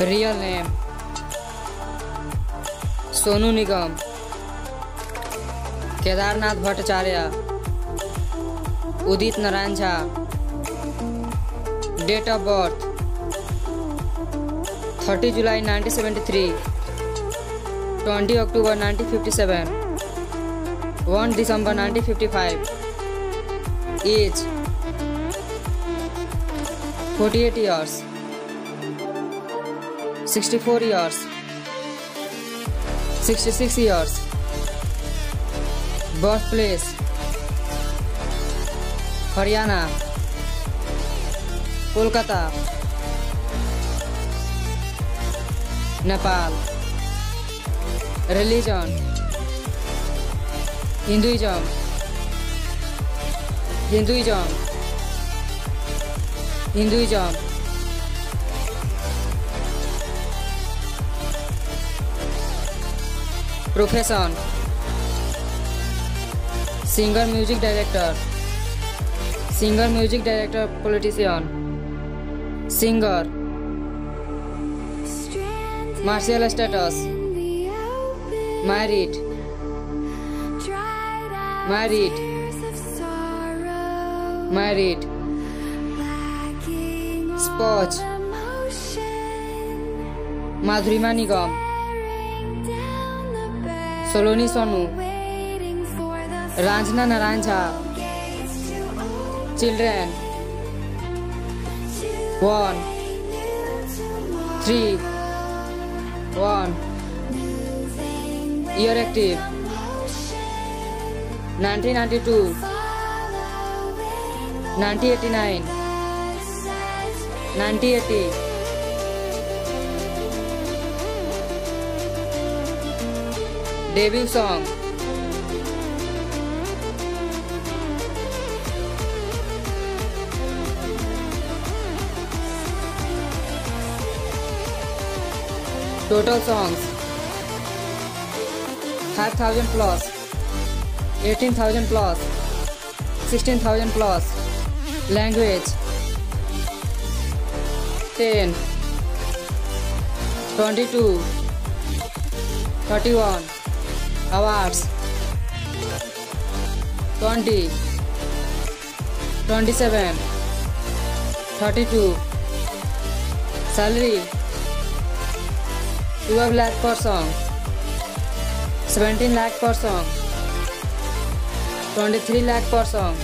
Real name Sonu Nigam. Kedarnath Bhattacharya. Udit Narayan Jha. Date of birth 30 July 1973 20 October 1957 1 December 1955 age 48 years 64 years 66 years birthplace Haryana Kolkata Nepal religion Hinduism Hinduism Hinduism profession singer music director singer music director politician singer marital status married married married spouse Madhurima Nigam Saloni Sonu Ranjana Narayan Jha children one three one year active nineteen ninety two ninety eighty nine ninety eighty debut song. Total songs 5000 plus 18000 plus 16000 plus language 10 22 31 awards 20 27 32 salary 12 lakh per song 17 lakh per song 23 lakh per song